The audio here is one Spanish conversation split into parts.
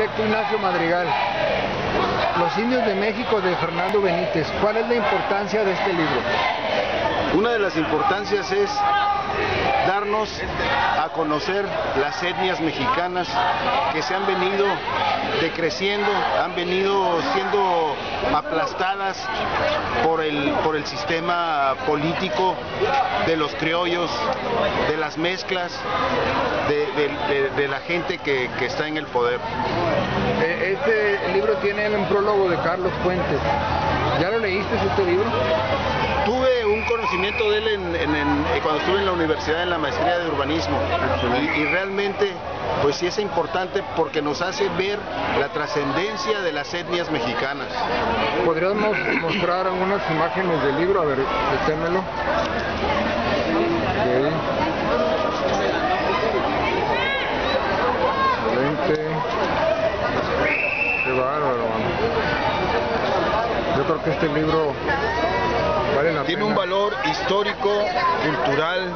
Ignacio Madrigal. Los indios de México de Fernando Benítez. ¿Cuál es la importancia de este libro? Una de las importancias es darnos a conocer las etnias mexicanas que se han venido decreciendo, han venido siendo aplastadas por el, por el sistema político de los criollos, de las mezclas, de, de- de la gente que, que está en el poder. Eh, Este libro tiene un prólogo de Carlos Fuentes. ¿Ya lo leíste este libro? Conocimiento de él en- en- en- eh, cuando estuve en la universidad en la maestría de urbanismo y, y realmente pues sí es importante porque nos hace ver la trascendencia de las etnias mexicanas. ¿Podríamos mostrar algunas imágenes del libro? A ver, deténmelo. Ok. Excelente. Qué bárbaro, mano. Yo creo que este libro Tiene un valor histórico, cultural,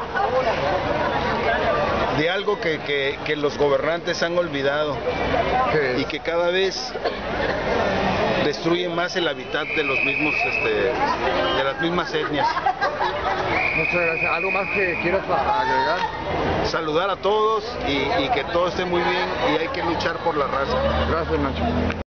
de algo que, que- que los gobernantes han olvidado y que cada vez destruyen más el hábitat de los mismos, este, de las mismas etnias. Muchas gracias. ¿Algo más que quieras agregar? Saludar a todos y, y que todo esté muy bien y hay que luchar por la raza. Gracias, Nacho.